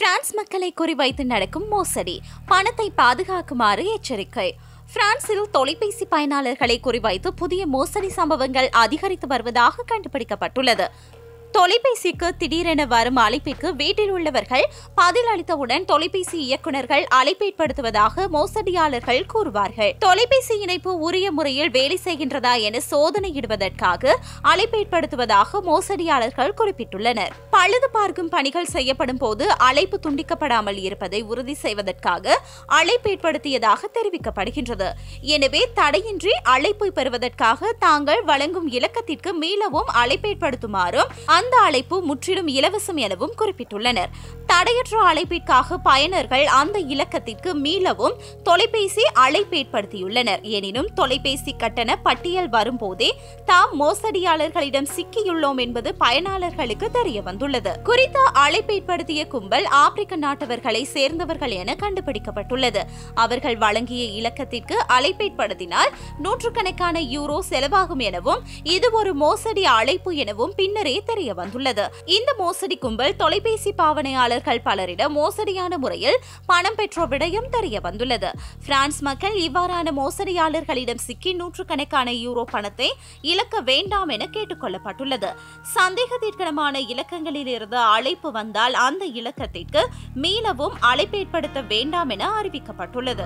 France மக்களை குறிவைத்து நடக்கும் மோசடி. பணத்தை பாதுகாக்குமாறு எச்சரிக்கை. பிரான்சில் தொலைபேசி பயனாளர்களை குறிவைத்து புதிய மோசடி சம்பவங்கள் அதிகரித்து வருவதாக கண்டுபிடிக்கப்பட்டுள்ளது. தொலைபேசிக்கு திடீரென வரும் அழைப்பிற்கு வீட்டில் உள்ளவர்கள் பதில் அளித்தவுடன் தொலைபேசி இயக்குநர்கள் அழைப்பேற்படுத்துவதாக மோசடியாளர்கள் கூறுவார்கள். தொலைபேசி இணைப்பு உரிய முறையில் வேலை செய்கின்றதா என சோதனையிடுவதற்காக அழைப்பேற்படுத்துவதாக மோசடியாளர்கள் குறிப்பிட்டுள்ளனர். பழுது பார்க்கும் பணிகள் செய்யப்படும் போது அழைப்பு துண்டிக்கப்படாமல் இருப்பதை உறுதி செய்வதற்காக அழைப்பேற்படுத்தியதாக தெரிவிக்கப்படுகின்றது. எனவே தடையின்றி அழைப்பு பெறுவதற்காக தாங்கள் வழங்கும் இலக்கத்திற்கு மீளவும் அழைப்பேற்படுத்துமாறும் அந்த அழைப்பு முற்றிலும் இலவசம் எனவும் குறிப்பிட்டுள்ளனர். தடையற்ற அழைப்பிற்காக பயனர்கள் அந்த இலக்கத்திற்கு மீளவும் தொலைபேசி அழைப்பேற்படுத்தியுள்ளனர் எனினும் தொலைபேசி கட்டண பட்டியல் வரும்போதே தாம் மோசடியாளர்களிடம் சிக்கியுள்ளோம் என்பது பயனாளர்களுக்கு தெரிய வந்துள்ளது குறித்த அழைப்பேற்படுத்திய கும்பல் ஆப்பிரிக்க நாட்டவர்களை சேர்ந்தவர்கள் என கண்டுபிடிக்கப்பட்டுள்ளது. அவர்கள் வழங்கிய இலக்கத்திற்கு அழைப்பேற்படுத்தினால் நூற்றுக்கணக்கான யூரோ செலவாகும் எனவும் இது ஒரு மோசடி அழைப்பு எனவும் பின்னரே தெரிய வந்துள்ளது. இந்த மோசடி கும்பல் தொலைபேசி பாவனையாளர்கள் பலரிடம் மோசடியான முறையில் பணம் பெற்ற விடயம் தெரிய வந்துள்ளது. பிரான்ஸ் மக்கள் இவ்வாறான மோசடியாளர்களிடம் சிக்கி நூற்றுக்கணக்கான யூரோ பணத்தை இழக்க வேண்டாம் என கேட்டுக் கொள்ளப்பட்டுள்ளது. சந்தேகத்திற்கிடமான இலக்கங்களில் இருந்து அழைப்பு வந்தால் அந்த இலக்கத்திற்கு மீளவும் அழைப்பு ஏற்படுத்த வேண்டாம் என அறிவிக்கப்பட்டுள்ளது.